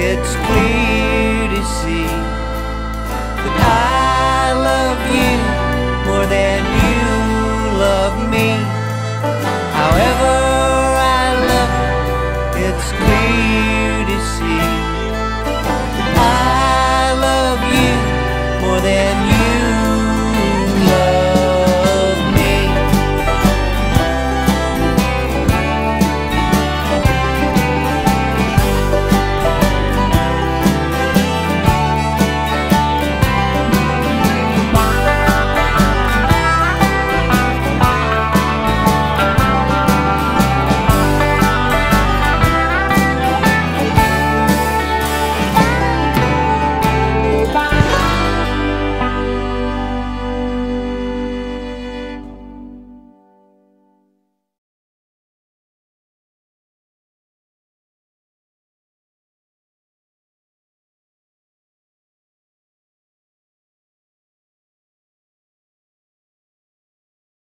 it's clear.